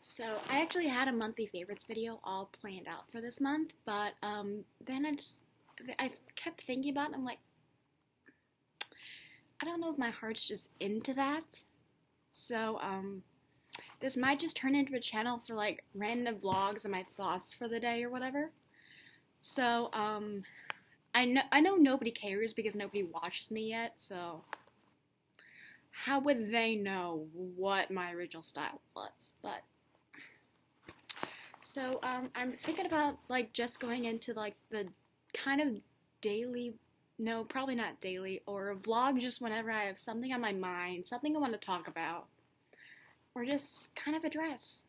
So I actually had a monthly favorites video all planned out for this month, but um, then I just I kept thinking about it. I'm like, I don't know if my heart's just into that. So um, this might just turn into a channel for like random vlogs and my thoughts for the day or whatever. So um, I know I know nobody cares because nobody watches me yet. So how would they know what my original style was? But so um, I'm thinking about like just going into like the kind of daily, no, probably not daily, or a vlog just whenever I have something on my mind, something I want to talk about, or just kind of address.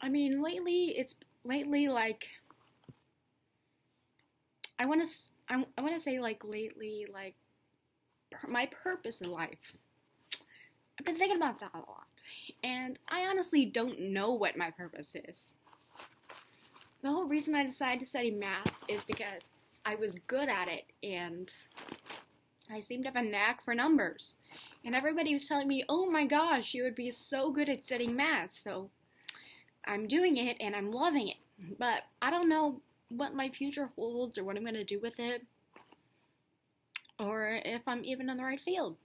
I mean, lately it's lately like I want to I, I want to say like lately like my purpose in life. I've been thinking about that a lot. And I honestly don't know what my purpose is. The whole reason I decided to study math is because I was good at it and I seemed to have a knack for numbers. And everybody was telling me, oh my gosh, you would be so good at studying math. So I'm doing it and I'm loving it. But I don't know what my future holds or what I'm going to do with it or if I'm even in the right field.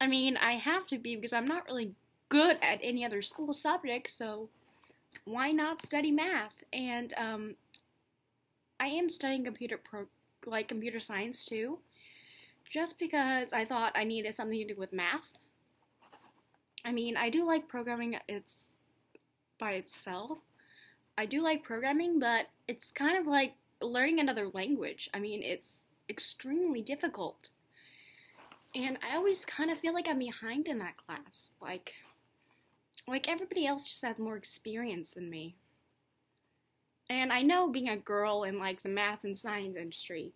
I mean, I have to be because I'm not really good at any other school subject, so why not study math? And um, I am studying computer pro like computer science too, just because I thought I needed something to do with math. I mean, I do like programming. It's by itself. I do like programming, but it's kind of like learning another language. I mean, it's extremely difficult. And I always kind of feel like I'm behind in that class. Like, like everybody else just has more experience than me. And I know being a girl in like the math and science industry,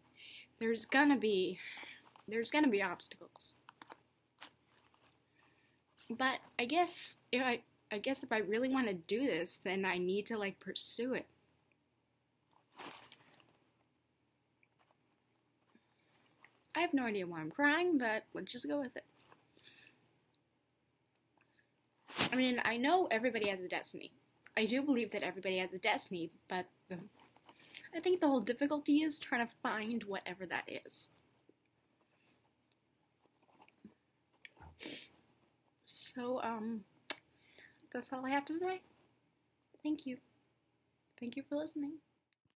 there's gonna be there's gonna be obstacles. But I guess if I I guess if I really want to do this, then I need to like pursue it. I have no idea why I'm crying, but let's just go with it. I mean, I know everybody has a destiny. I do believe that everybody has a destiny, but the, I think the whole difficulty is trying to find whatever that is. So, um, that's all I have to say. Thank you. Thank you for listening.